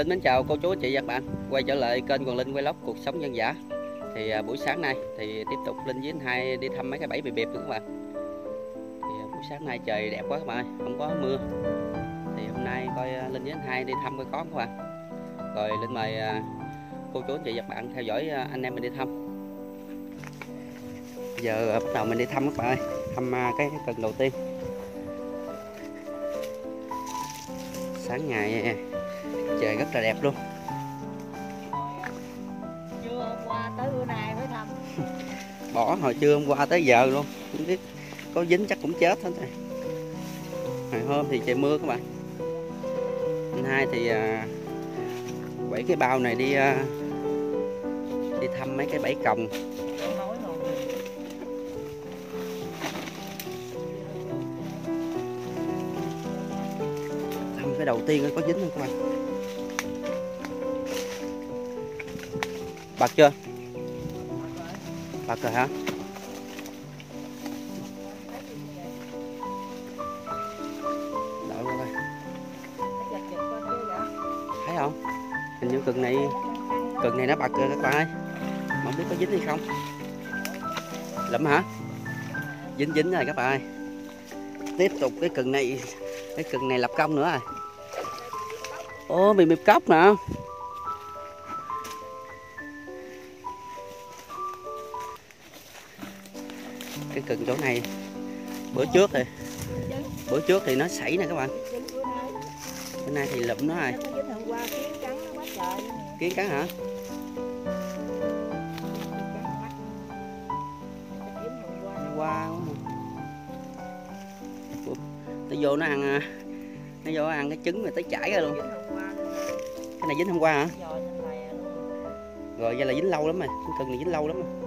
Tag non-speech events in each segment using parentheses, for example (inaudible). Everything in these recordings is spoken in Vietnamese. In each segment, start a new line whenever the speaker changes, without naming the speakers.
Linh mến chào cô chú chị và các bạn. Quay trở lại kênh Quang Linh Vlog cuộc sống dân dã thì à, buổi sáng nay thì tiếp tục Linh với anh hai đi thăm mấy cái bẫy bị bịp nữa các bạn thì à, buổi sáng nay trời đẹp quá các bạn ơi, không có mưa. Thì hôm nay coi à, Linh với anh hai đi thăm coi con các bạn rồi Linh mời à, cô chú chị và các bạn theo dõi à, anh em mình đi thăm. Giờ à, bắt đầu mình đi thăm các bạn ơi thăm à, cái cần đầu tiên. Sáng ngày trời rất là đẹp luôn.
Chưa hôm qua tới bữa nay mới thăm. (laughs)
Bỏ hồi trưa hôm qua tới giờ luôn. Không biết có dính chắc cũng chết hết rồi. Hồi hôm thì trời mưa các bạn. Anh hai thì à, quẩy cái bao này đi à, đi thăm mấy cái bẫy còng thăm cái đầu tiên có dính không các bạn bạc chưa? Bạc rồi hả? Đợi qua coi thấy không? Hình như cần này cần này nó bạc rồi các bạn ơi. Mà không biết có dính hay không. Lắm hả? Dính dính rồi các bạn ơi. Tiếp tục cái cần này cái cần này lập công nữa rồi. Ô bị bịp cốc nè cần chỗ này. Bữa trước thì bữa trước thì nó sảy nè các bạn.
Bữa nay
thì lụm nó rồi.
Kiến cắn
hả?
Hôm qua nó
vô nó ăn à, nó vô ăn cái trứng rồi tới chảy ra luôn. Cái này dính hôm qua hả? Rồi, vậy là dính lâu lắm rồi. Cần này dính lâu lắm rồi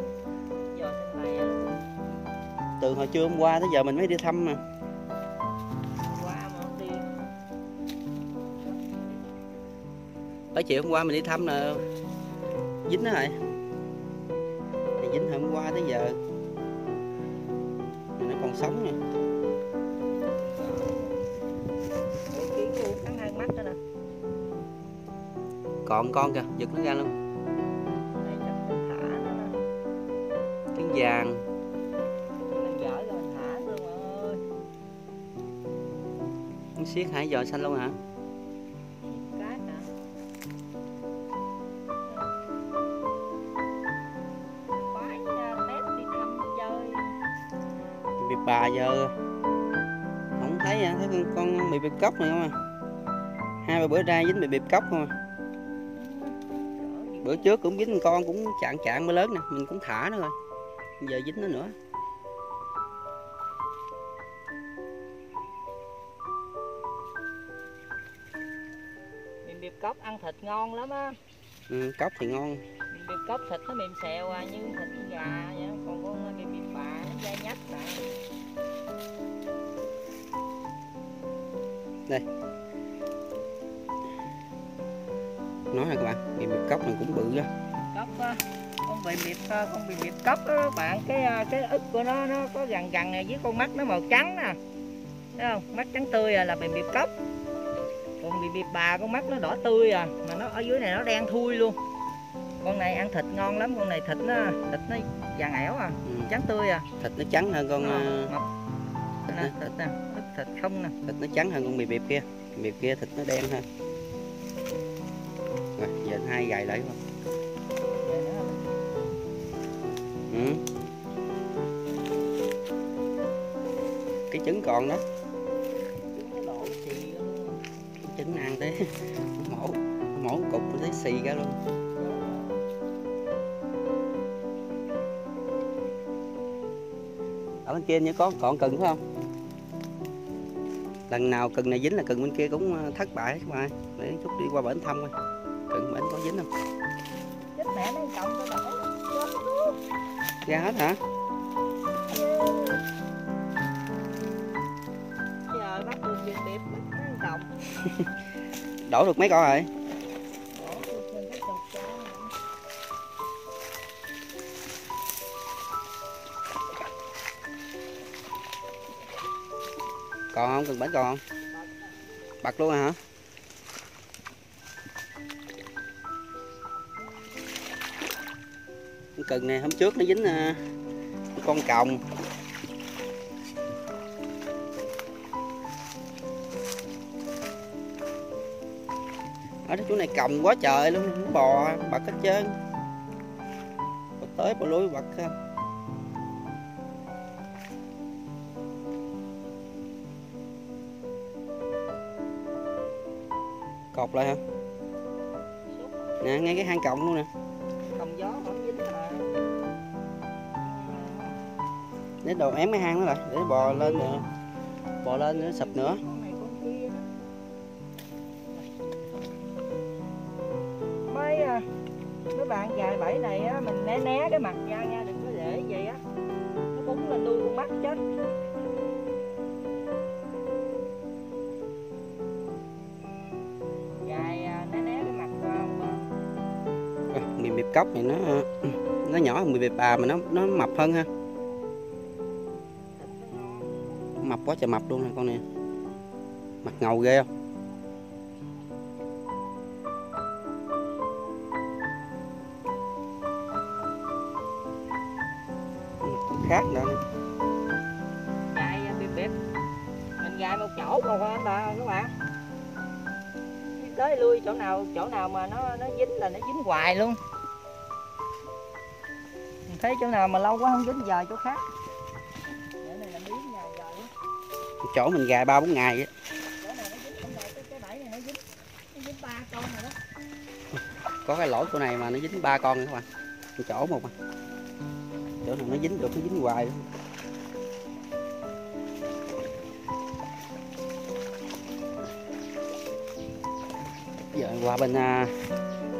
từ hồi trưa hôm qua tới giờ mình mới đi thăm mà. Tới chiều hôm qua mình đi thăm là dính nó rồi thì dính hôm qua tới giờ mà nó còn sống nè
đó
còn con kìa giật nó ra luôn. Kiến vàng con siết hải giò xanh luôn hả? Bị bà giờ. Không thấy à, thấy con, con bị bịp cốc này không à? Hai ba bữa ra dính bị bịp cốc không à? Bữa trước cũng dính con cũng chạng chạng mới lớn nè. Mình cũng thả nó rồi. Giờ dính nó nữa.
Cốc ăn thịt ngon lắm á.
Ừ, cốc thì ngon.
Biệp cốc thịt nó mềm xèo à như thịt gà vậy đó. Còn con mềm biệp bà nó dai nhách à
nói rồi các bạn bị bịp cốc này cũng bự á.
Cốc á con bị biệp con bị biệp cốc á bạn cái à, cái ức của nó nó có gần gần này với con mắt nó màu trắng nè. Thấy không? Mắt trắng tươi à là bị biệp cốc còn bị biệp bà con mắt nó đỏ tươi à. Mà nó ở dưới này nó đen thui luôn. Con này ăn thịt ngon lắm con này thịt nó thịt nó vàng ẻo à
ừ.
trắng tươi à.
Thịt nó trắng hơn con
mập.
Thịt,
nè
nó,
thịt nè ức thịt không nè.
Thịt nó trắng hơn con bịp bịp kia. Bịp kia thịt nó đen hơn. Rồi giờ hai gài lại không ừ. cái trứng còn đó ăn tới mổ mổ cục thấy xì ra luôn. Ở bên kia như có còn cần phải không? Lần nào cần này dính là cần bên kia cũng ờ, thất bại các bạn để chút đi qua bển thăm coi. Cần bển có dính không?
Chết mẹ nó cộng
ra hết hả (laughs) đổ được mấy con rồi? Còn không? Cần bánh còn bật luôn hả? Cần này hôm trước nó dính à, con còng. Ở chỗ này còng quá trời luôn nó bò bật hết trơn. Bò tới bò lui bật không? Cột lại hả? Nè ngay cái hang còng luôn nè.
Không gió không dính mà.
Để đồ ém cái hang đó lại để bò lên nữa. Bò lên nữa sụp nữa cốc này nó nó nhỏ hơn mười bịp bà mà nó nó mập hơn ha. Mập quá trời mập luôn nè con này mặt ngầu ghê không? Khác nữa. Nè.
gai à, bịp bịp mình gai một chỗ còn anh bà các bạn tới lui chỗ nào chỗ nào mà nó nó dính là nó dính hoài luôn thấy chỗ nào mà lâu quá không dính giờ chỗ khác. Để này là miếng nhà giờ luôn.
Chỗ mình gài ba bốn ngày á.
chỗ này nó dính không rồi cái cái bẫy này nó dính. Nó dính ba con rồi đó.
Có cái lỗ chỗ này mà nó dính ba con nữa các bạn chỗ một à chỗ nào nó dính được nó dính hoài luôn. giờ qua bên à,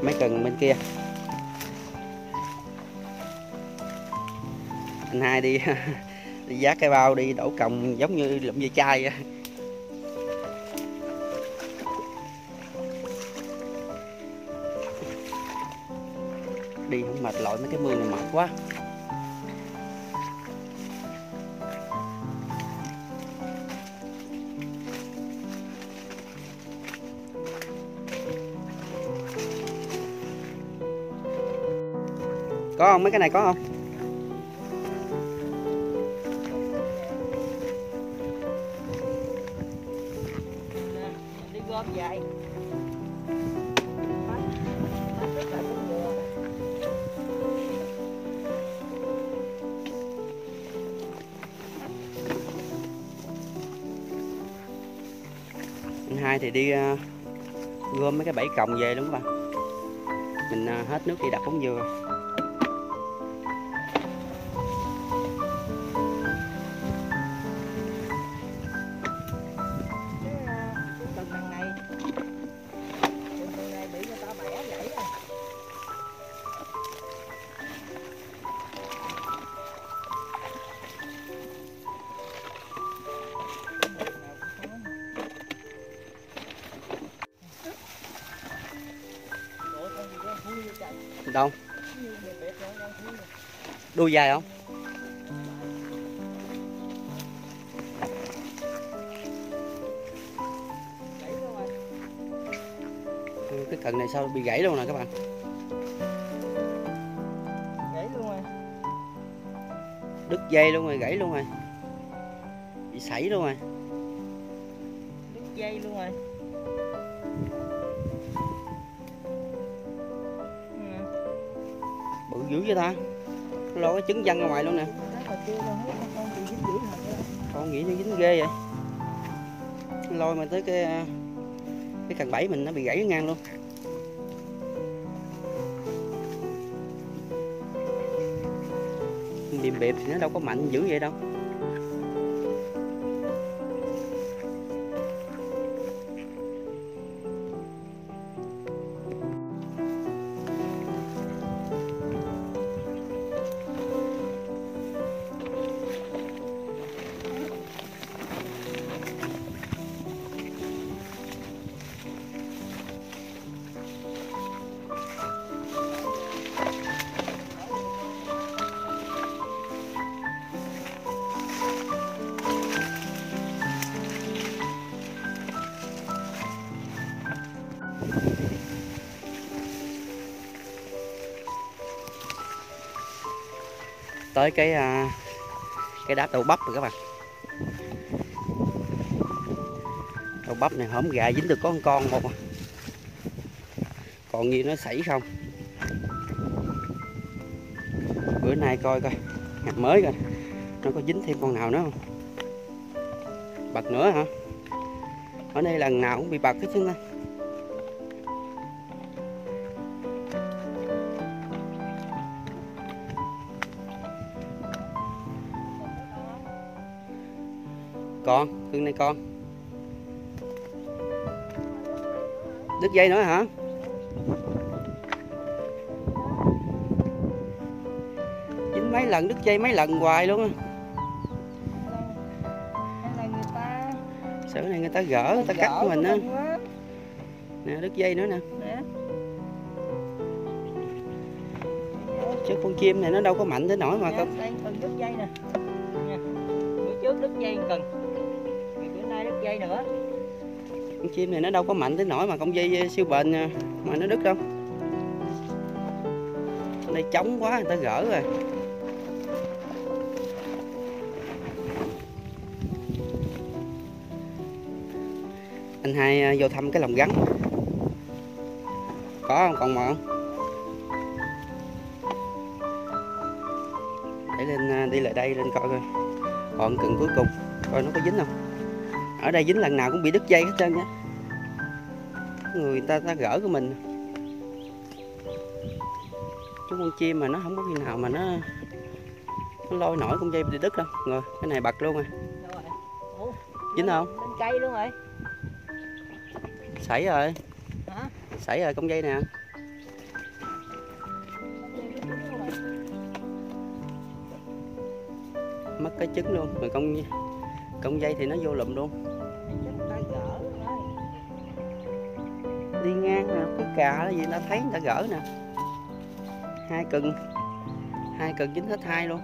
mấy cần bên kia anh hai đi. (laughs) Đi vác cái bao đi, đổ còng giống như lụm dây chai vậy. đi không mệt lội, mấy cái mưa này mệt quá. Có không? Mấy cái này có không? Nay hai thì đi ờ, gom mấy cái bẫy còng về đúng không bạn. Mình ờ, hết nước đi đặt bóng dừa. Đâu đuôi dài không? Cái cần này sao bị gãy luôn nè các bạn?
Gãy luôn rồi.
đứt dây luôn rồi gãy luôn rồi. Bị sảy luôn rồi.
Đứt dây luôn rồi
dữ vậy ta? Lo cái trứng văng ra ngoài luôn nè.
Con
nghĩ nó dính ghê vậy. Lôi mà tới cái à, cái cần bẫy mình nó bị gãy ngang luôn. Bìm bịp thì nó đâu có mạnh dữ vậy đâu. Tới cái à, cái đá đậu bắp rồi các bạn. Đậu bắp này hổm gà dính được có con con một à. còn như nó xảy không? Bữa nay coi coi, hạt mới coi, nó có dính thêm con nào nữa không? Bật nữa hả? Ở đây lần nào cũng bị bật hết chứ con cưng này con. Đứt dây nữa hả? Dính mấy lần, đứt dây mấy lần hoài luôn á. Sở này người ta gỡ, người ta cắt của mình á. Nè, đứt dây nữa nè. Chứ con chim này nó đâu có mạnh tới nổi mà
không đứt dây nè. Bữa trước đứt dây cần đứt dây nữa.
Con chim này nó đâu có mạnh tới nổi mà con dây siêu bền à, mà nó đứt đâu. Đây trống quá, người ta gỡ rồi. Anh hai à, vô thăm cái lồng gắn. Có không, còn mọn để lên à, đi lại đây lên coi coi. Còn cần cuối cùng, coi nó có dính không? Ở đây dính lần nào cũng bị đứt dây hết trơn nhé người ta ta gỡ của mình. Chú con chim mà nó không có khi nào mà nó nó lôi nổi con dây bị đứt đâu. Rồi cái này bật luôn rồi. Dính không?
Lên cây luôn rồi.
Sảy rồi.
Hả?
Sảy rồi con dây nè. Mất cái trứng luôn. Rồi con con dây thì nó vô lùm luôn đi ngang nè cái cà gì ta thấy người ta gỡ nè. Hai cần hai cần dính hết hai luôn.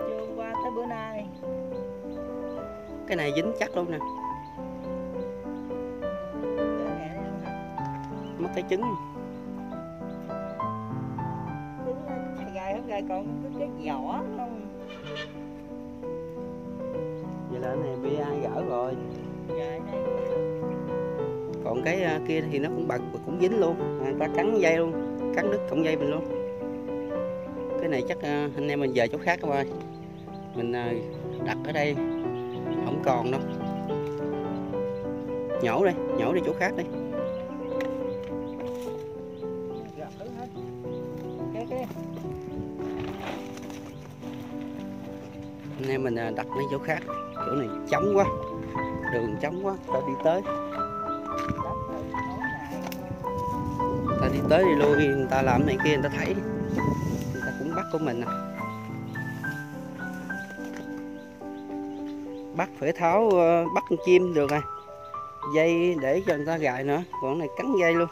Chưa qua tới bữa nay.
Cái này dính chắc luôn nè. Mất cái trứng.
Gài hết gài còn cái, cái vỏ không
cái đá này bị ai gỡ rồi? Còn cái à, kia thì nó cũng bật và cũng dính luôn. Người ta cắn dây luôn, cắn đứt cọng dây mình luôn. Cái này chắc à, anh em mình về chỗ khác các ơi mình đặt ở đây, không còn đâu. Nhổ đi nhổ đi chỗ khác đi. Anh em mình đặt mấy chỗ khác chỗ này trống quá. Đường trống quá, ta đi tới. Ta đi tới đi lui người ta làm này kia, người ta thấy. Người ta cũng bắt của mình à. bắt phải tháo ờ, bắt con chim được rồi. Dây để cho người ta gài nữa, còn này cắn dây luôn.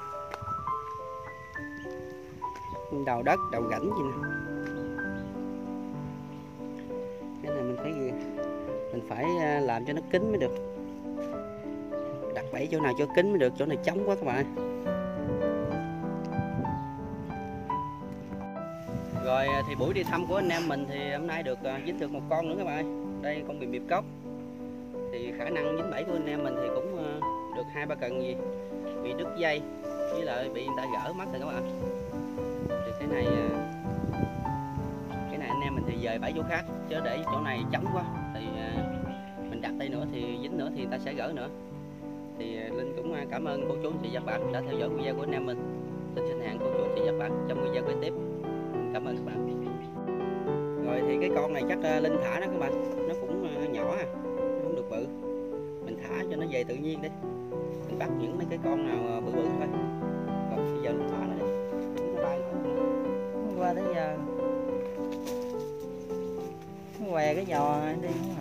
Đầu đất, đầu rãnh gì nè. Phải à, làm cho nó kín mới được đặt bẫy chỗ nào cho kín mới được, chỗ này trống quá các bạn ơi. Rồi à, thì buổi đi thăm của anh em mình thì hôm nay được à, dính được một con nữa các bạn ơi. Đây, con bị miệp cốc. Thì khả năng dính bẫy của anh em mình thì cũng được hai ba cần gì bị đứt dây, với lại bị người ta gỡ mất rồi các bạn. Thì cái này cái này anh em mình thì dời bẫy chỗ khác, chứ để chỗ này trống quá thì nữa thì dính nữa thì người ta sẽ gỡ nữa. Thì à, Linh cũng à, cảm ơn cô chú, chị và bạn đã theo dõi video của anh em mình. Xin xin hẹn cô chú, chị và bạn trong video kế tiếp. Cảm ơn các bạn. Rồi thì cái con này chắc à, linh thả nó các bạn. Nó cũng nhỏ à nó không được bự. Mình thả cho nó về tự nhiên đi. Mình bắt những mấy cái con nào bự bự thôi. Còn bây giờ linh thả nó đi. Nó.
qua tới giờ. Nó què cái giò đi.